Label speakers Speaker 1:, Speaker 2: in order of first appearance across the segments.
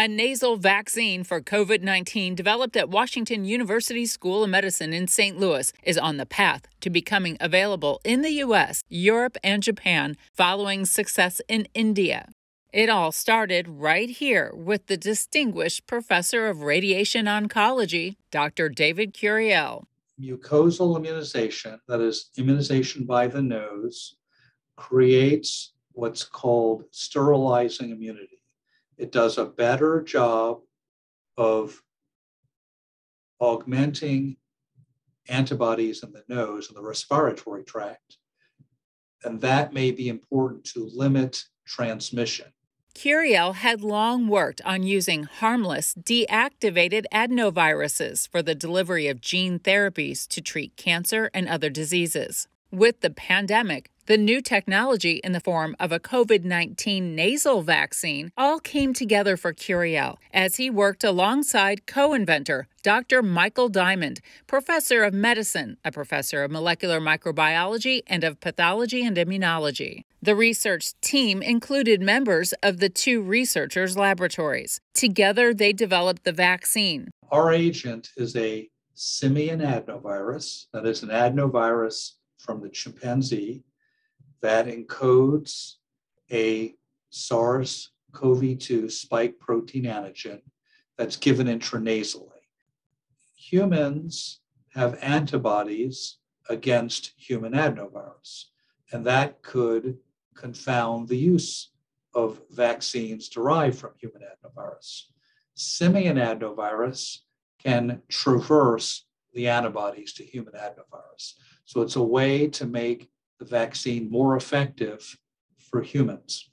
Speaker 1: A nasal vaccine for COVID 19 developed at Washington University School of Medicine in St. Louis is on the path to becoming available in the U.S., Europe, and Japan following success in India. It all started right here with the distinguished professor of radiation oncology, Dr. David Curiel.
Speaker 2: Mucosal immunization, that is, immunization by the nose, creates what's called sterilizing immunity it does a better job of augmenting antibodies in the nose and the respiratory tract. And that may be important to limit transmission.
Speaker 1: Curiel had long worked on using harmless, deactivated adenoviruses for the delivery of gene therapies to treat cancer and other diseases. With the pandemic, the new technology in the form of a COVID 19 nasal vaccine all came together for Curiel as he worked alongside co inventor Dr. Michael Diamond, professor of medicine, a professor of molecular microbiology, and of pathology and immunology. The research team included members of the two researchers' laboratories. Together, they developed the vaccine.
Speaker 2: Our agent is a simian adenovirus, that is, an adenovirus from the chimpanzee that encodes a SARS CoV 2 spike protein antigen that's given intranasally. Humans have antibodies against human adenovirus, and that could confound the use of vaccines derived from human adenovirus. Simian adenovirus can traverse the antibodies to human adenovirus. So it's a way to make the vaccine more effective for humans.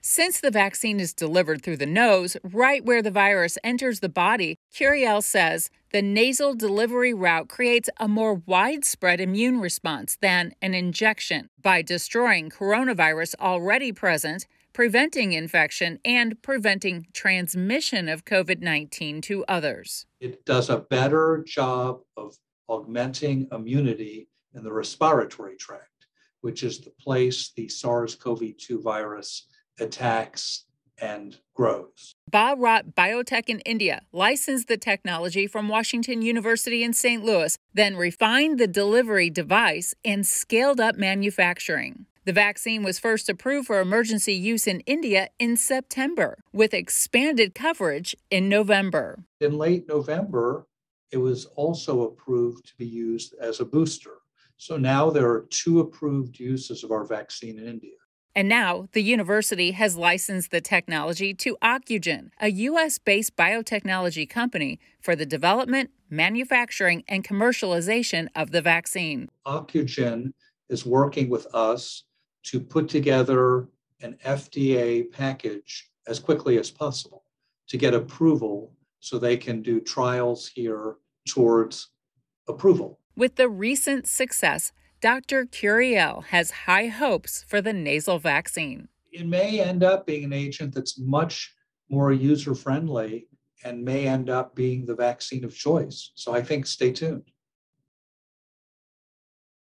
Speaker 1: Since the vaccine is delivered through the nose, right where the virus enters the body, Curiel says the nasal delivery route creates a more widespread immune response than an injection by destroying coronavirus already present, preventing infection, and preventing transmission of COVID 19 to others.
Speaker 2: It does a better job of augmenting immunity in the respiratory tract which is the place the SARS CoV 2 virus attacks and grows.
Speaker 1: Bharat Biotech in India licensed the technology from Washington University in St. Louis, then refined the delivery device and scaled up manufacturing. The vaccine was first approved for emergency use in India in September, with expanded coverage in November.
Speaker 2: In late November, it was also approved to be used as a booster. So now there are two approved uses of our vaccine in India.
Speaker 1: And now the university has licensed the technology to Ocugen, a U.S. based biotechnology company, for the development, manufacturing, and commercialization of the vaccine.
Speaker 2: Ocugen is working with us to put together an FDA package as quickly as possible to get approval so they can do trials here towards approval.
Speaker 1: With the recent success, Dr. Curiel has high hopes for the nasal vaccine.
Speaker 2: It may end up being an agent that's much more user friendly and may end up being the vaccine of choice. So I think stay tuned.